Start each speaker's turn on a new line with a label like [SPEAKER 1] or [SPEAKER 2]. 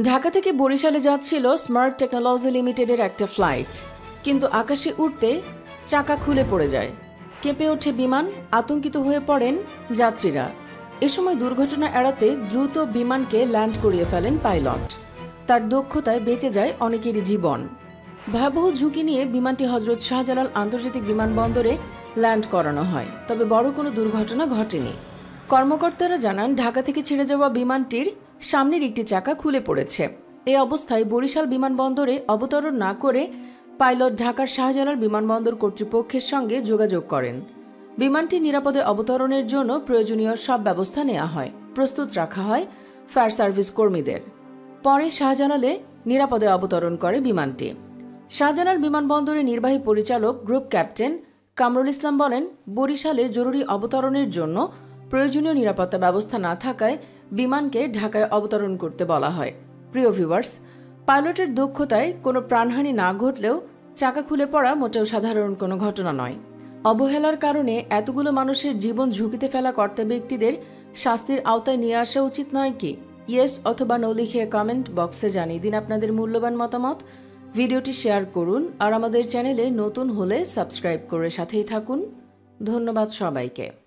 [SPEAKER 1] ঢাকা থেকে বরিশালে যাচ্ছিল স্মার্ট টেকনোলজি লিমিটেডের একটা ফ্লাইট কিন্তু আকাশে উঠতে চাকা খুলে পড়ে যায়। কেঁপে ওঠে বিমান, আতঙ্কিত হয়ে পড়েন যাত্রীরা। এ সময় দুর্ঘটনা এড়াতে দ্রুত বিমানকে ল্যান্ড করিয়ে ফেলেন পাইলট। তার দক্ষতায় বেঁচে যায় অনেকেরই জীবন। ভয়াবহ ঝুঁকি নিয়ে বিমানটি হজরত শাহজালাল আন্তর্জাতিক বিমানবন্দরে ল্যান্ড করানো হয়। তবে বড় কোনো দুর্ঘটনা ঘটেনি। কর্মকর্তারা জানান, ঢাকা থেকে ছেড়ে যাওয়া বিমানটির সামনের একটি চাকা খুলে পড়েছে। এই অবস্থায় বরিশাল বিমানবন্দরে অবতরণ না করে পাইলট ঢাকার শাহজালাল বিমানবন্দর কর্তৃপক্ষের সঙ্গে যোগাযোগ করেন। বিমানটি নিরাপদে অবতরণের জন্য প্রয়োজনীয় সব ব্যবস্থা নেওয়া হয়, প্রস্তুত রাখা হয় ফায়ার সার্ভিস কর্মীদের। পরে শাহজালালে নিরাপদে অবতরণ করে বিমানটি। শাহজালাল বিমানবন্দরের নির্বাহী পরিচালক গ্রুপ ক্যাপ্টেন কামরুল ইসলাম বলেন, বরিশালে জরুরি অবতরণের জন্য প্রয়োজনীয় নিরাপত্তা ব্যবস্থা না থাকায় বিমানকে ঢাকায় অবতরণ করতে বলা হয়। প্রিয় ভিউয়ার্স, পাইলটের দক্ষতায় কোনো প্রাণহানি না ঘটলেও চাকা খুলে পড়া মোটেও সাধারণ কোনো ঘটনা নয়। অবহেলার কারণে এতগুলো মানুষের জীবন ঝুঁকিতে ফেলা কর্তা ব্যক্তিদের শাস্তির আওতায় নিয়ে আসা উচিত নয় কি? ইয়েস অথবা নো লিখে কমেন্ট বক্সে জানিয়ে দিন আপনাদের মূল্যবান মতামত। ভিডিওটি শেয়ার করুন আর আমাদের চ্যানেলে নতুন হলে সাবস্ক্রাইব করে সাথেই থাকুন। ধন্যবাদ সবাইকে।